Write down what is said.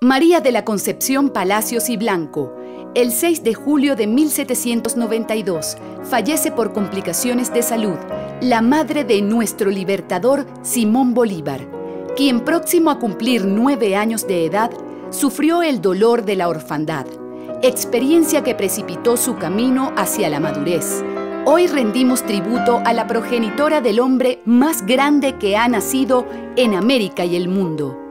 María de la Concepción Palacios y Blanco, el 6 de julio de 1792, fallece por complicaciones de salud, la madre de nuestro libertador Simón Bolívar, quien próximo a cumplir nueve años de edad, sufrió el dolor de la orfandad, experiencia que precipitó su camino hacia la madurez. Hoy rendimos tributo a la progenitora del hombre más grande que ha nacido en América y el mundo